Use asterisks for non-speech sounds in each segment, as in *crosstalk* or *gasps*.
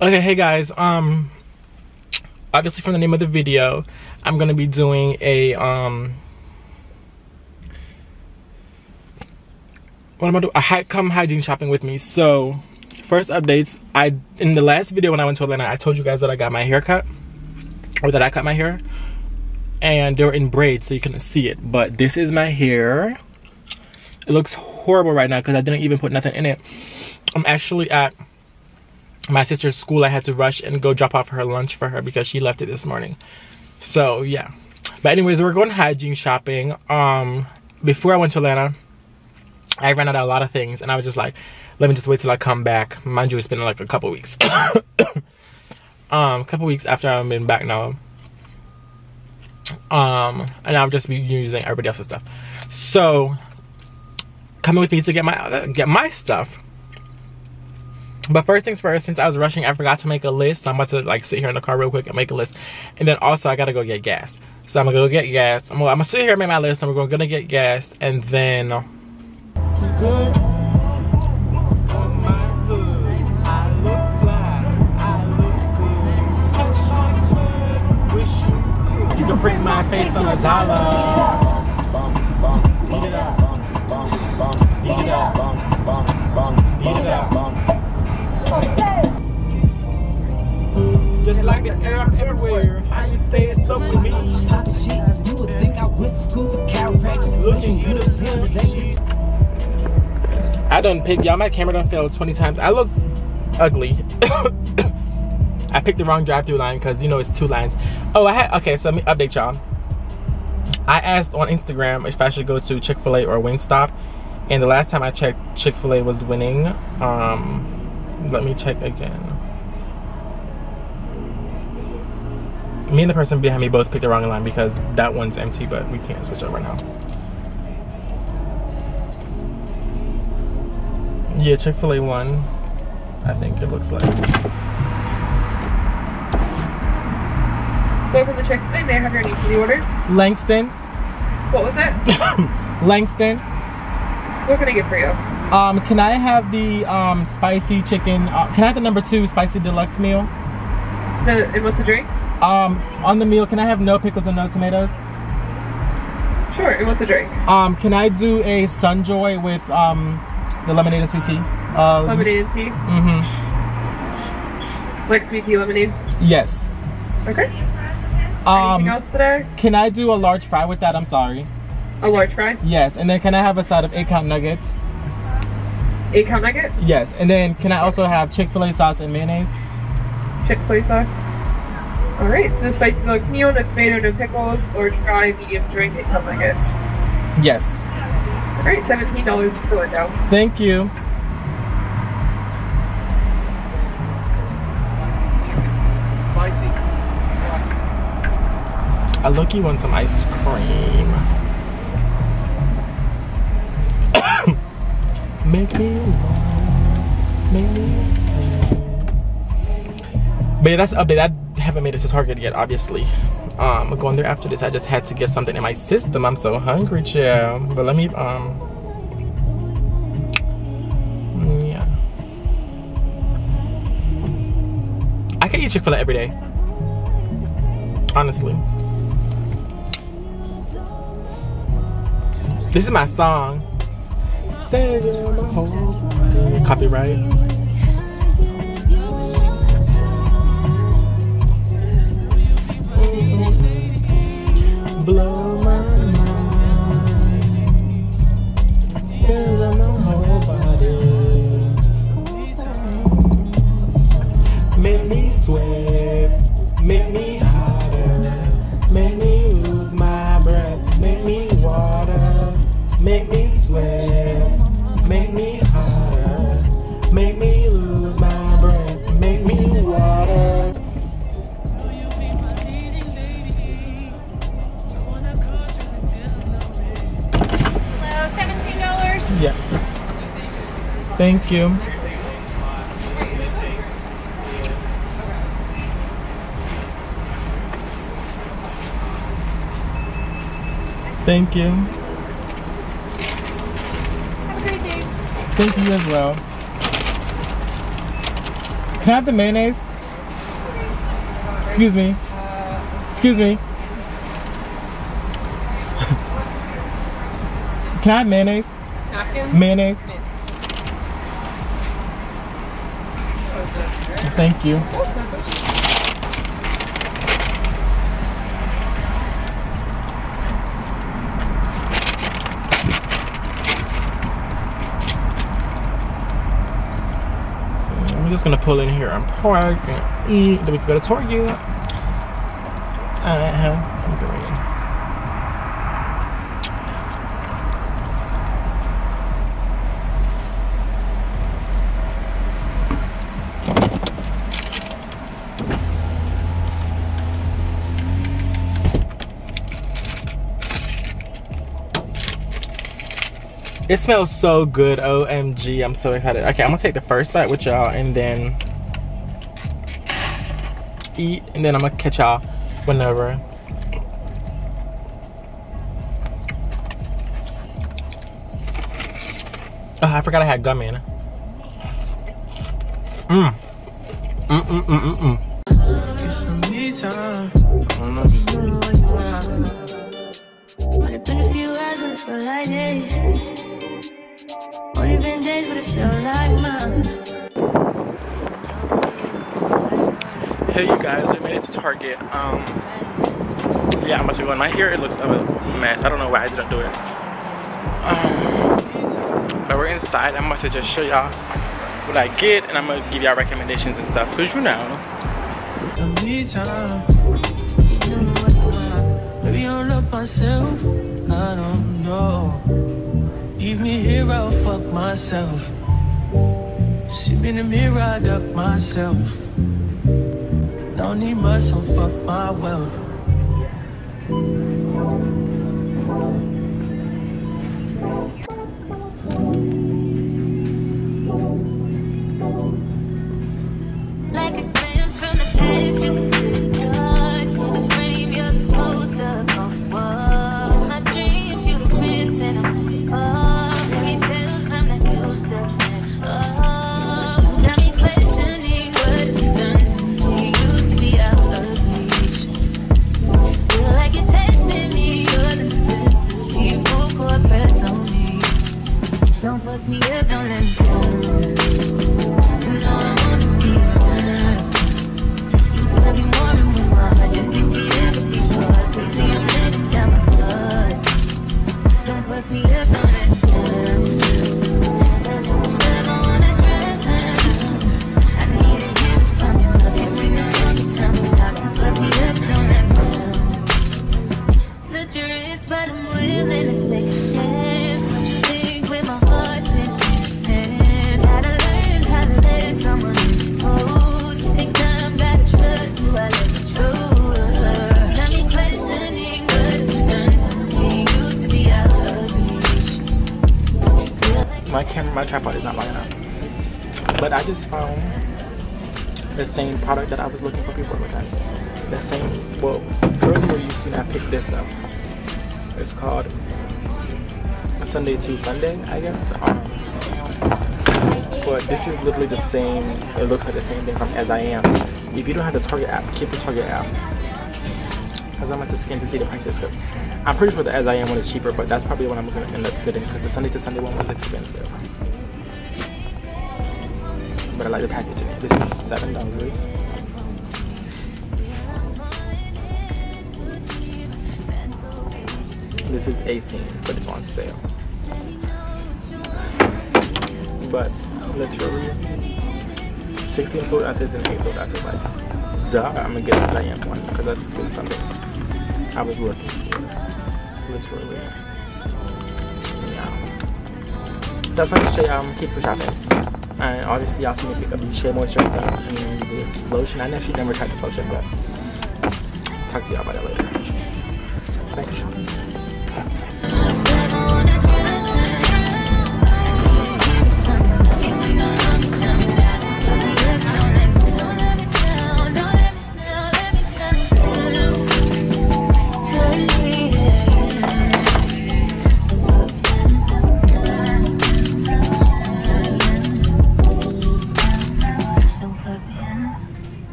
Okay, hey guys, um, obviously from the name of the video, I'm gonna be doing a, um, what am I doing? A hi come hygiene shopping with me. So, first updates, I, in the last video when I went to Atlanta, I told you guys that I got my hair cut, or that I cut my hair, and they were in braids, so you couldn't see it, but this is my hair. It looks horrible right now because I didn't even put nothing in it. I'm actually at my sister's school i had to rush and go drop off her lunch for her because she left it this morning. So yeah. But anyways we're going hygiene shopping. Um before i went to atlanta i ran out of a lot of things and i was just like let me just wait till i come back. Mind you it's been like a couple weeks. *coughs* Um a couple weeks after i've been back now. Um and i'll just be using everybody else's stuff. So coming with me to get my get my stuff but first things first, since I was rushing, I forgot to make a list. So I'm about to like sit here in the car real quick and make a list. And then also I gotta go get gas. So I'm gonna go get gas. I'm gonna, I'm gonna sit here and make my list. I'm gonna, gonna get gas and then You can print my face on a dollar. I done picked y'all. My camera done failed 20 times. I look ugly. *coughs* I picked the wrong drive-through line because you know it's two lines. Oh, I had okay. So let me update y'all. I asked on Instagram if I should go to Chick-fil-A or Wingstop, and the last time I checked, Chick-fil-A was winning. Um, let me check again. Me and the person behind me both picked the wrong line because that one's empty, but we can't switch over now. Yeah, Chick-fil-A one, I think it looks like. Welcome to Chick Fil A. May I have your name for the order? Langston. What was it? *coughs* Langston. What can I get for you? Um, can I have the um, spicy chicken? Uh, can I have the number two spicy deluxe meal? The and what's the drink? Um, on the meal, can I have no pickles and no tomatoes? Sure. And what's the drink? Um, can I do a Sunjoy with um, the lemonade and sweet tea? Uh, Lemonade and tea. Mm-hmm. Like sweet tea lemonade. Yes. Okay. Um, Anything else today? can I do a large fry with that? I'm sorry. A large fry. Yes, and then can I have a side of eight count nuggets? Eight count nugget. Yes, and then can I also have Chick-fil-A sauce and mayonnaise? Chick Fil A sauce. All right. So the spicy deluxe meal, no tomato, no pickles, large fry, medium drink, eight count nugget. Yes. All right. Seventeen dollars per window. Thank you. I look you want some ice cream. *coughs* make me make me sweet. But yeah, that's the update. I haven't made it to Target yet, obviously. Um, I'm going there after this. I just had to get something in my system. I'm so hungry, chill. But let me um yeah. I can eat Chick-fil-A every day. Honestly. This is my song. Copyright. Blow Thank you. Thank you. Have a great day. Thank you as well. Can I have the mayonnaise? Excuse me. Excuse me. *laughs* Can I have mayonnaise? Mayonnaise? Thank you. I'm just gonna pull in here and park and eat. Then we can go to Target. Uh-huh. It smells so good. OMG. I'm so excited. Okay, I'm gonna take the first bite with y'all and then eat and then I'm gonna catch y'all whenever. Oh, I forgot I had gum in. Mmm. Mm mm mm mm mm. Only been a few hours, but it feel like days. Only been days, but it feel like months. Hey you guys, we made it to Target. Um, yeah, I'm about to go in my hair. It looks a mess. I don't know why I didn't do it. Um, but we're inside. I'm about to just show y'all what I get, and I'm gonna give y'all recommendations and stuff. Cause you know, Some me I'm up myself. I don't know. Leave me here, I'll fuck myself. Me in the mirror, I duck myself. Don't need muscle, fuck my wealth. But I'm willing to take a chance. You think with my you. I. My camera, my tripod is not long enough. But I just found the same product that I was looking for people to look at. The same, well, earlier you seen I picked this up. It's called Sunday to Sunday, I guess. Um, but this is literally the same, it looks like the same thing from As I Am. If you don't have the Target app, keep the Target app. Because I'm going to scan to see the prices. Because I'm pretty sure the As I Am one is cheaper, but that's probably what I'm going to end up getting because the Sunday to Sunday one was expensive. But I like the packaging. This is $7. This is 18, but it's on sale. But literally, 16 food ounces and 8 food ounces. Like, duh, I'm gonna get the giant one because that's good something I was looking for. It's literally, yeah. So that's why I y'all, um, keep shopping. And obviously, y'all see me pick up the Shea Moisture stuff and the lotion. I actually never tried this lotion, but talk to y'all about it later. Thanks for shopping. Thank you.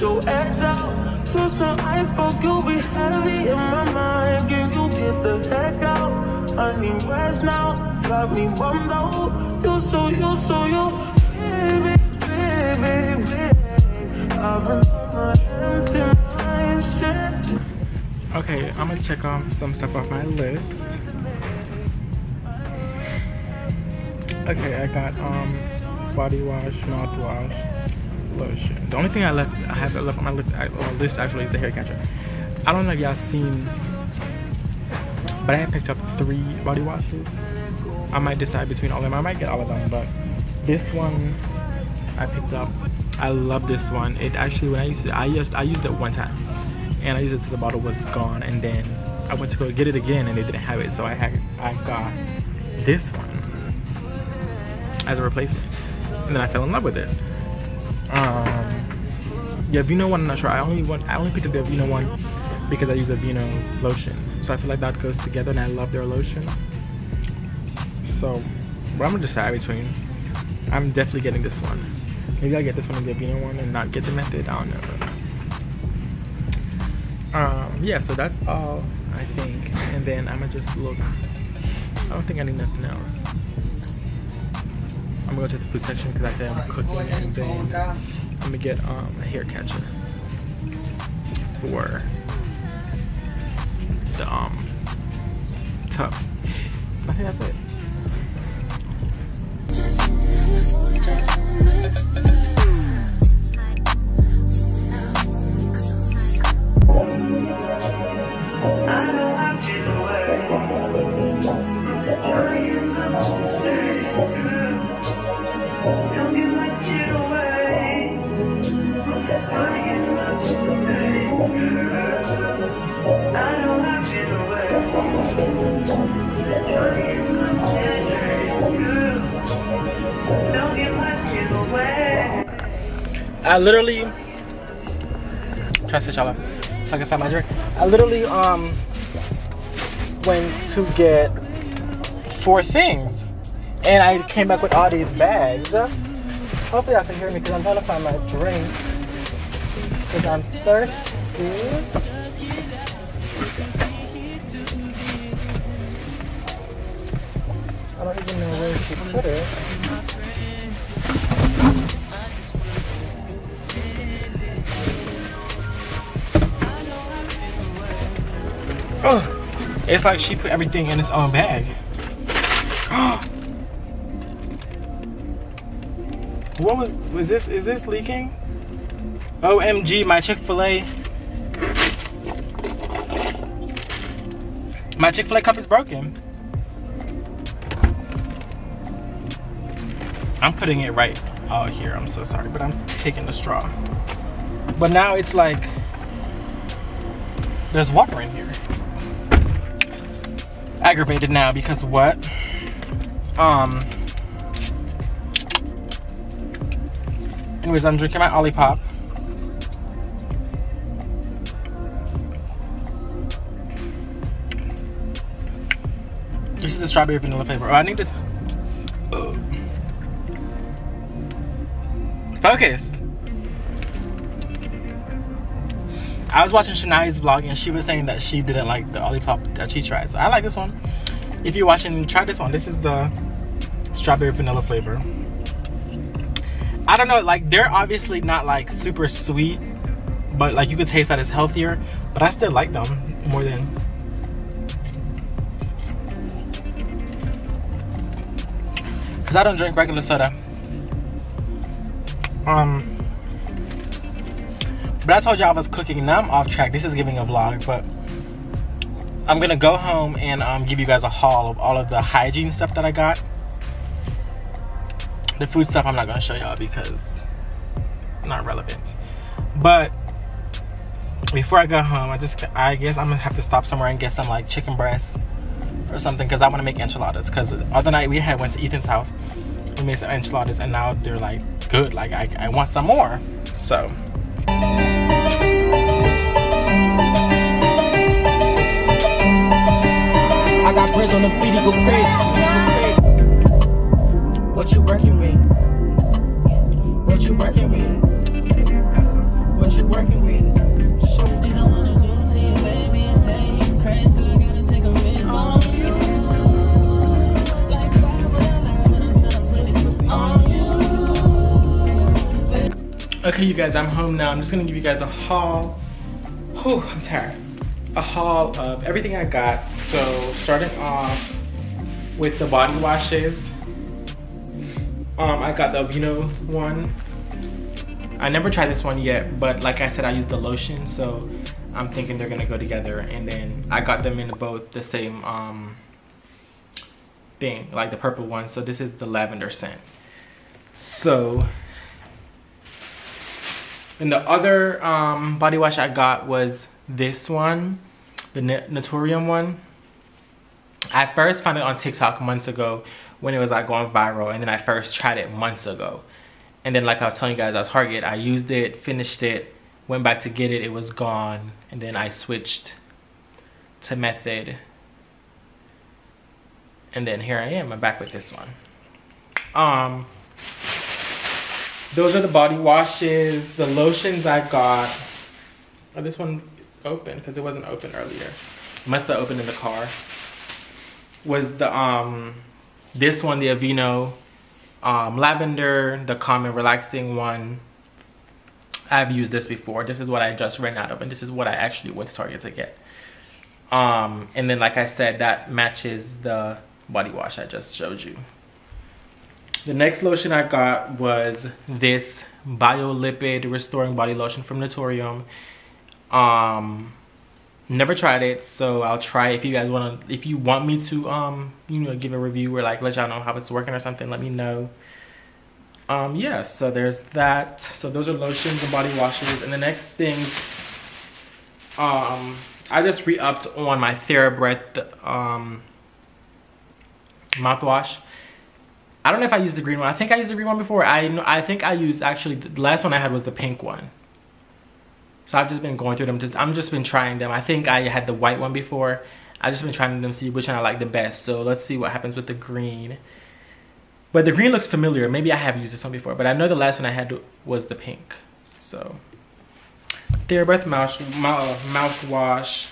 Your edge out. To some iceberg, you'll be heavy in my mind. Can you get the heck out? I need rest now, got me bummed out. You so, you so, you, baby, baby, baby. In my shit. Okay, I'm gonna check off some stuff off my list. Okay, I got um body wash, mouthwash, The only thing I left I have left on my list, uh, list actually is the hair catcher. I don't know if y'all seen, but I picked up three body washes. I might decide between all of them. I might get all of them, but this one I picked up. I love this one. It actually when I used it, I used I used it one time, and I used it till the bottle was gone, and then I went to go get it again, and they didn't have it, so I had I got this one as a replacement, and then I fell in love with it. Um, yeah, Aveeno one. I'm not sure. I only want I only picked up the Aveeno one because I use Aveeno lotion, so I feel like that goes together, and I love their lotion. So, but I'm gonna decide between. I'm definitely getting this one. Maybe I'll get this one and the Aveeno one and not get the method. I don't know. Um, yeah, so that's all I think. And then I'm gonna just look. I don't think I need nothing else. I'm gonna go to the food section because I am cooking and then I'm gonna get um, a hair catcher for the um tub. I think that's it. I literally try to switch y'all up so I can find my drink. I literally um went to get four things and I came back with all these bags. Hopefully y'all can hear me because I'm trying to find my drink because I'm thirsty. I don't even know where to put it. Oh, it's like she put everything in its own bag. *gasps* what was was this? Is this leaking? OMG, my Chick-fil-A. My Chick-fil-A cup is broken. I'm putting it right out here. I'm so sorry, but I'm taking the straw. But now it's like there's water in here. Aggravated now because what? Um. Anyways, I'm drinking my Olipop. This is the strawberry vanilla flavor. Oh, I need this. Focus. I was watching Shania's vlog and she was saying that she didn't like the Olipop that she tried. So I like this one. If you're watching, try this one. This is the strawberry vanilla flavor. I don't know, like they're obviously not like super sweet, but like you could taste that it's healthier. But I still like them more than because I don't drink regular soda. Um, but I told y'all I was cooking. Now I'm off track. This is giving a vlog, but I'm gonna go home and um, give you guys a haul of all of the hygiene stuff that I got. The food stuff I'm not gonna show y'all because not relevant. But before I go home, I just I guess I'm gonna have to stop somewhere and get some like chicken breast or something because I want to make enchiladas. Because the other night we had went to Ethan's house, we made some enchiladas, and now they're like good. Like I, I want some more. So. got on the beat, he go crazy. What you working with? What you working with? What you working with? Okay, you guys, I'm home now. I'm just gonna give you guys a haul. Whew, I'm tired. A haul of everything I got. So starting off with the body washes. Um, I got the Aveeno one. I never tried this one yet, but like I said, I used the lotion, so I'm thinking they're gonna go together. And then I got them in both the same um, thing, like the purple one. So this is the lavender scent. So, and the other um, body wash I got was this one, the Naturium one. I first found it on TikTok months ago when it was like going viral and then I first tried it months ago. And then like I was telling you guys at Target, I used it, finished it, went back to get it, it was gone. And then I switched to Method. And then here I am, I'm back with this one. Um, those are the body washes. The lotions I got. Oh, this one open because it wasn't open earlier. Must have opened in the car. Was the um this one the Aveeno um, lavender, the calm and relaxing one. I've used this before. This is what I just ran out of, and this is what I actually went to Target to get. Um, and then, like I said, that matches the body wash I just showed you. The next lotion I got was this Biolipid Restoring Body Lotion from Naturium. Um, never tried it, so I'll try if you guys want to, if you want me to, um, you know, give a review or like let y'all know how it's working or something, let me know. Um, yeah, so there's that. So those are lotions and body washes. And the next thing, um, I just re-upped on my TheraBreath, um, mouthwash. I don't know if I used the green one. I think I used the green one before. I know I think I used actually the last one I had was the pink one. So I've just been going through them. Just I'm just been trying them. I think I had the white one before. I've just been trying them to see which one I like the best. So let's see what happens with the green. But the green looks familiar. Maybe I have used this one before, but I know the last one I had was the pink. So TheraBreath mouth, mouth mouthwash.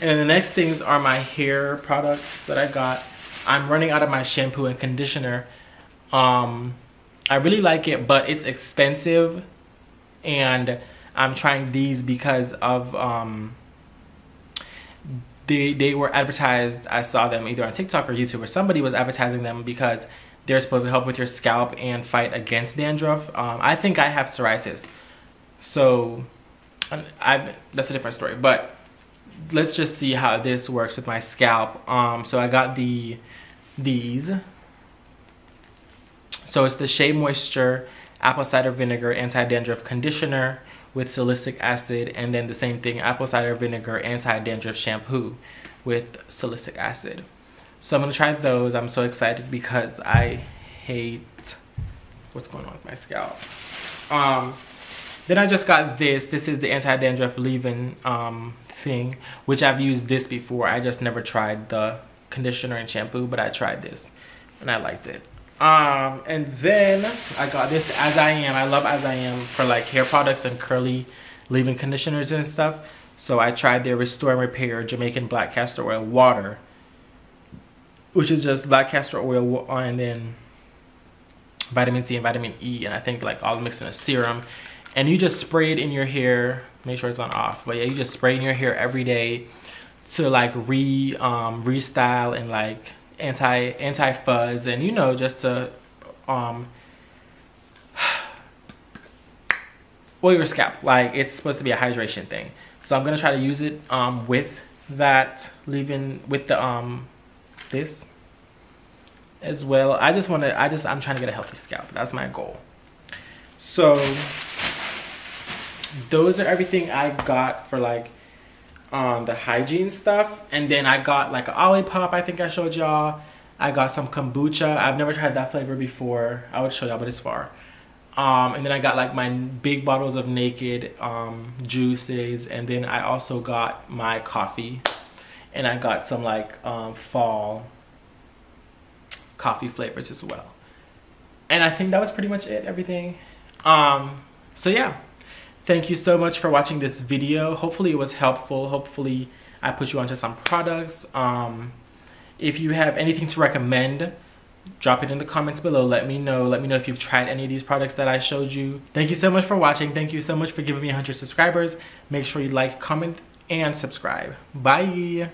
And the next things are my hair products that I got. I'm running out of my shampoo and conditioner um, I really like it, but it's expensive. And I'm trying these because of um, they they were advertised. I saw them either on TikTok or YouTube, or somebody was advertising them because they're supposed to help with your scalp and fight against dandruff. Um, I think I have psoriasis, so I that's a different story. But let's just see how this works with my scalp. Um, so I got the these so it's the Shea Moisture Apple Cider Vinegar Anti-Dandruff Conditioner with salicylic acid and then the same thing apple cider vinegar anti-dandruff shampoo with salicylic acid. So i'm gonna try those. I'm so excited because i hate what's going on with my scalp. Um then i just got this. This is the anti-dandruff leave-in um thing which i've used this before. I just never tried the conditioner and shampoo but i tried this and i liked it um, and then I got this As I Am. I love As I Am for like hair products and curly leave-in conditioners and stuff. So I tried their Restore and Repair Jamaican Black Castor Oil Water. Which is just black castor oil and then vitamin C and vitamin E. And I think like all mixed in a serum. And you just spray it in your hair. Make sure it's on off. But yeah, you just spray in your hair every day to like re um, restyle and like anti anti fuzz and you know just to um *sighs* oil your scalp like it's supposed to be a hydration thing. So i'm gonna try to use it um with that leaving with the um this as well. I just want to i just i'm trying to get a healthy scalp. That's my goal. So those are everything i got for like um, the hygiene stuff. And then I got like an Olipop, I think I showed y'all. I got some kombucha. I've never tried that flavor before. I would show y'all, but it's far. Um, and then I got like my big bottles of Naked um, juices. And then I also got my coffee. And I got some like um, fall coffee flavors as well. And I think that was pretty much it, everything. Um, so yeah, Thank you so much for watching this video. Hopefully it was helpful. Hopefully I put you onto some products. Um, if you have anything to recommend drop it in the comments below. Let me know. Let me know if you've tried any of these products that i showed you. Thank you so much for watching. Thank you so much for giving me 100 subscribers. Make sure you like comment and subscribe. Bye